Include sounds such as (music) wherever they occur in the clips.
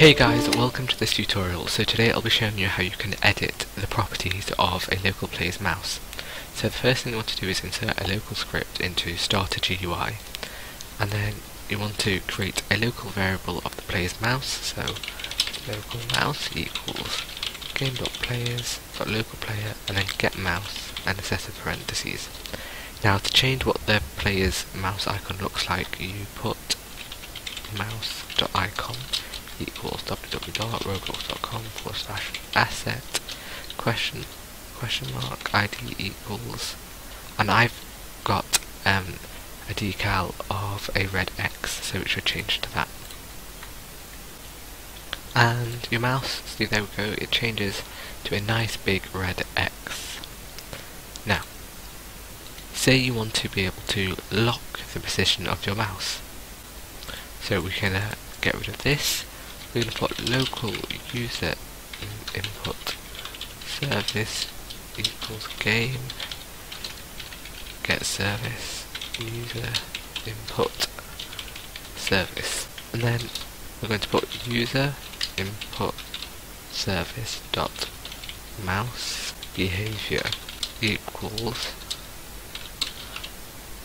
Hey guys, welcome to this tutorial. So today I'll be showing you how you can edit the properties of a local player's mouse. So the first thing you want to do is insert a local script into starter GUI and then you want to create a local variable of the player's mouse. So local mouse equals game.players.local player and then get mouse and a set of parentheses. Now to change what the player's mouse icon looks like you put mouse.icon equals www.roblox.com forward slash asset question question mark id equals and I've got um, a decal of a red X so it should change to that. And your mouse, see there we go, it changes to a nice big red X. Now say you want to be able to lock the position of your mouse. So we can uh, get rid of this we're going to put local user input service equals game. Get service user input service. And then we're going to put user input service dot mouse behavior equals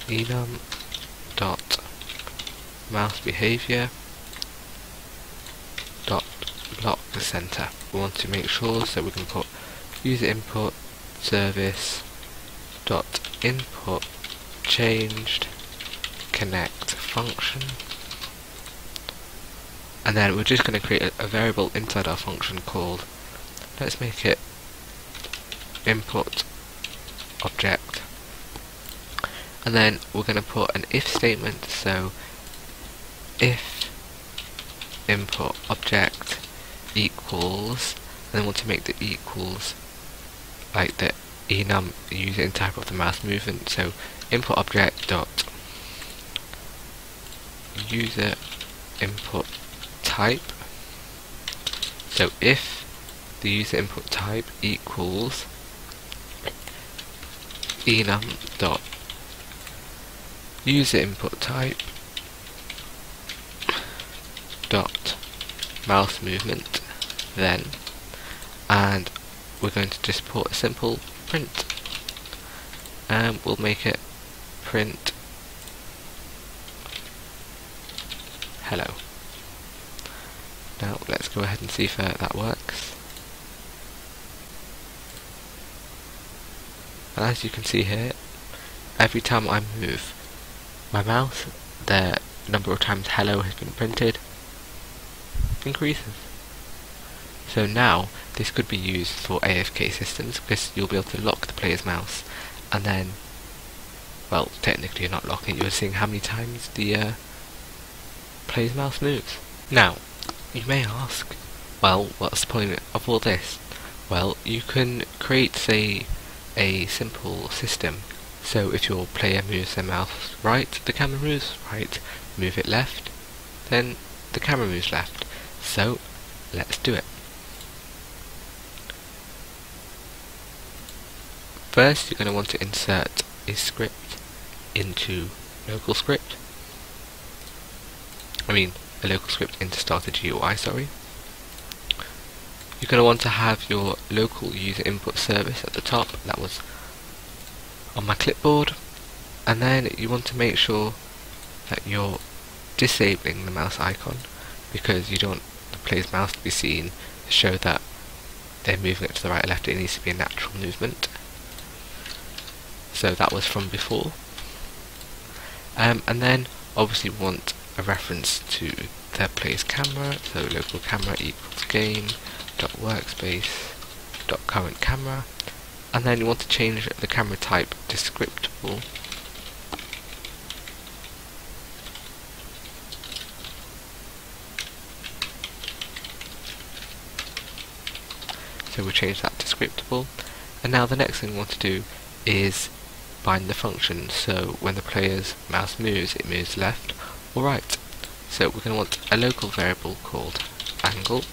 enum dot mouse behavior lock the center. We want to make sure so we can put user input service dot input changed connect function. And then we're just going to create a, a variable inside our function called let's make it input object. And then we're going to put an if statement. So if input object equals and then want to make the equals like the enum using type of the mouse movement. So input object dot user input type. So if the user input type equals enum dot user input type dot mouse movement then. And we're going to just put a simple print. And we'll make it print. Hello. Now let's go ahead and see if uh, that works. And as you can see here every time I move my mouse the number of times hello has been printed increases. So now, this could be used for AFK systems because you'll be able to lock the player's mouse and then, well, technically you're not locking it, you're seeing how many times the uh, player's mouse moves. Now, you may ask, well, what's the point of all this? Well, you can create, say, a simple system. So if your player moves their mouse right, the camera moves right. Move it left, then the camera moves left. So, let's do it. First, you're going to want to insert a script into local script. I mean, a local script into starter GUI, sorry. You're going to want to have your local user input service at the top, that was on my clipboard, and then you want to make sure that you're disabling the mouse icon because you don't want the player's mouse to be seen to show that they're moving it to the right or left, it needs to be a natural movement. So that was from before. Um, and then obviously we want a reference to their player's camera, so local camera equals game dot workspace dot current camera, and then you want to change the camera type to scriptable so we'll change that to scriptable. And now the next thing we want to do is bind the function. So when the player's mouse moves it moves left or right. So we're going to want a local variable called angle.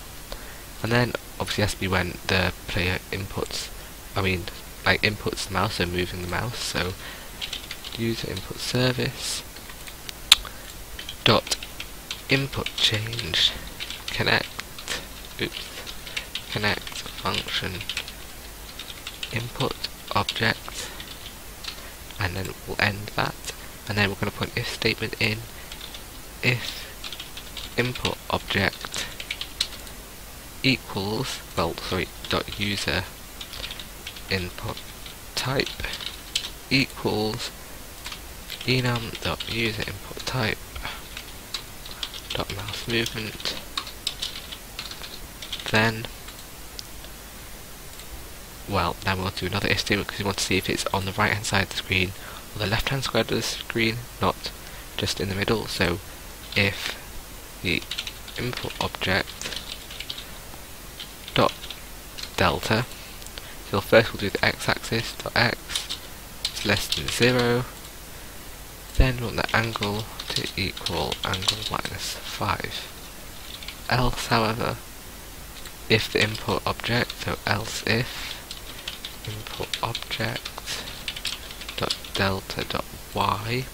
And then obviously has to be when the player inputs I mean like inputs the mouse so moving the mouse. So user input service dot input change connect oops, connect function input object and then we'll end that. And then we're going to put an if statement in if input object equals well sorry dot user input type equals enum dot user input type dot mouse movement then well now we'll do another if statement because we want to see if it's on the right hand side of the screen or the left hand side of the screen not just in the middle. So if the input object dot delta so first we'll do the x-axis dot x is less than 0 then we want the angle to equal angle minus 5 else however if the input object so else if input object. Dot delta dot y.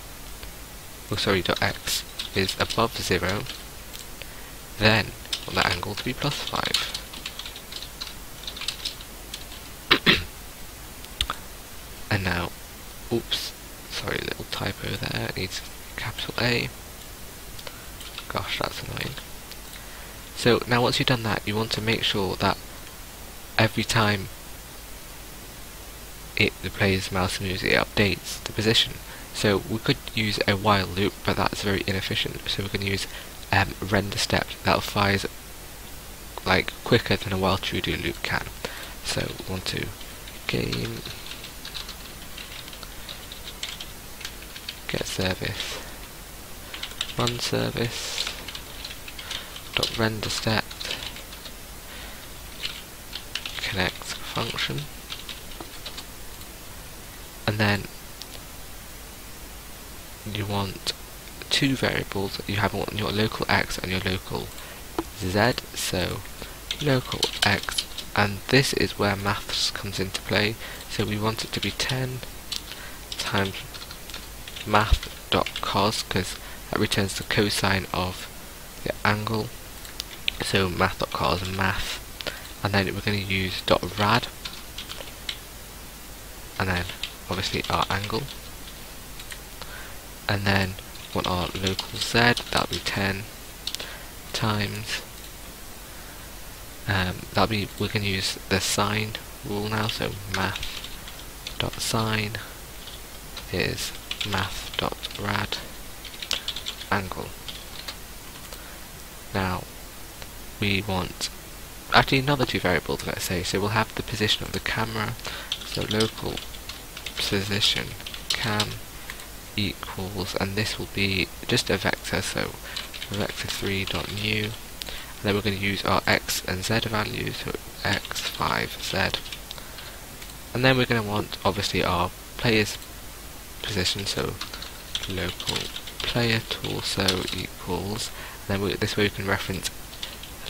Oh sorry dot x is above 0 then want the angle to be plus 5 (coughs) and now oops sorry little typo there. It needs capital A. Gosh that's annoying. So now once you've done that you want to make sure that every time it the player's mouse moves, it updates the position. So we could use a while loop, but that's very inefficient. So we can use um, render step that fires like quicker than a while true do loop can. So we want to game get service run service dot render step connect function and then you want two variables. You have on your local x and your local z. So local x. And this is where maths comes into play. So we want it to be 10 times math.cos because that returns the cosine of the angle. So math.cos math. And then we're going to use dot rad. And then obviously our angle. And then want our local z that'll be 10 times. Um, that'll be we can use the sine rule now so math dot sine is math dot rad angle. Now we want actually another two variables let's say. So we'll have the position of the camera so local position cam equals, and this will be just a vector, so vector3 dot new, and then we're going to use our x and z values, so x5z, and then we're going to want obviously our player's position, so local player torso equals, and then this way we can reference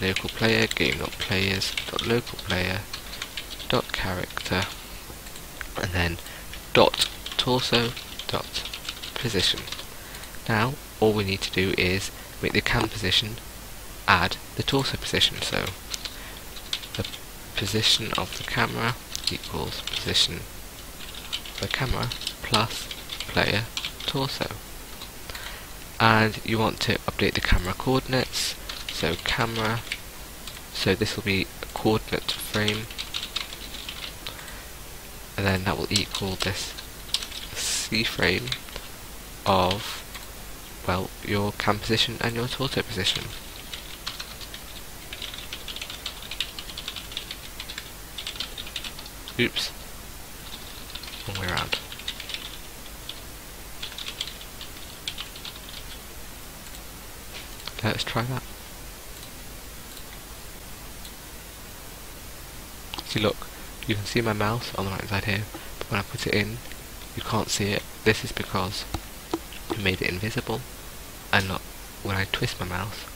local player game dot players dot local player dot character, and then dot torso dot position. Now all we need to do is make the cam position add the torso position. So the position of the camera equals position of the camera plus player torso. And you want to update the camera coordinates. So camera, so this will be a coordinate frame and then that will equal this C frame of well your cam position and your torso position. Oops. Wrong way around. Let's try that. See look, you can see my mouse on the right side here, but when I put it in, you can't see it. This is because I made it invisible, and not when I twist my mouse,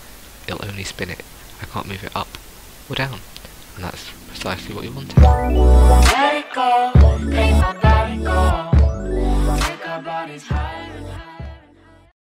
it'll only spin it. I can't move it up or down, and that's precisely what you wanted.